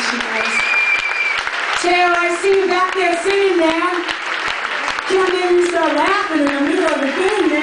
she does. Taylor, I see you back there singing, man. Can't make me start laughing in the middle of the thing,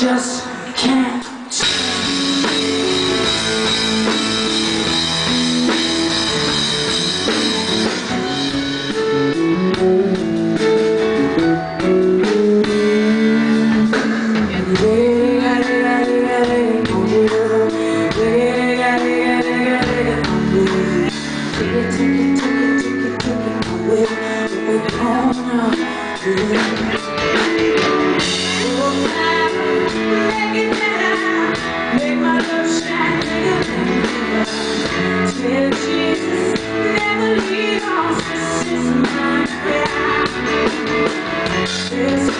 just can't. Take it, take it, take it, take it, away. We're gonna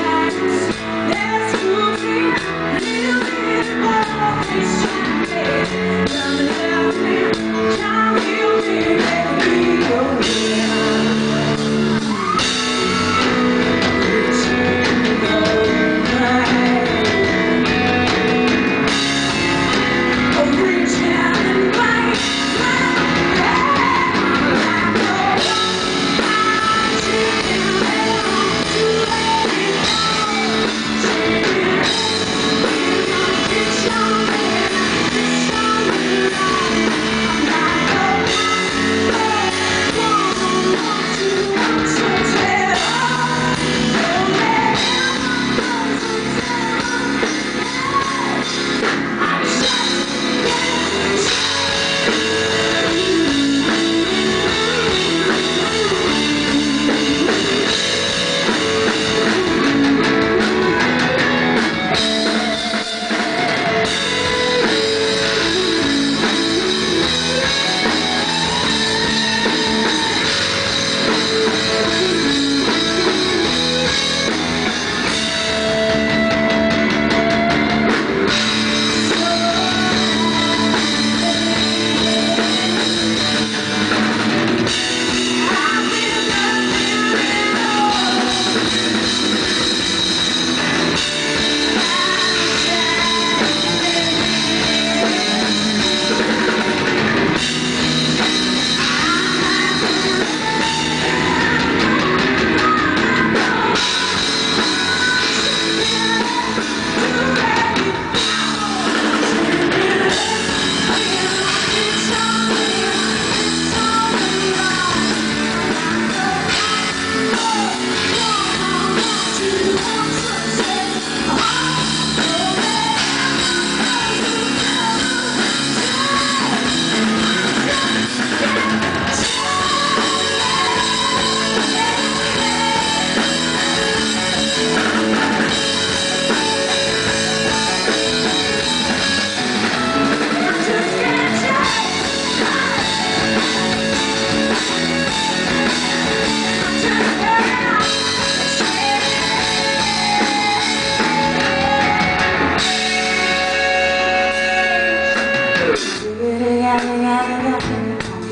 Thank you.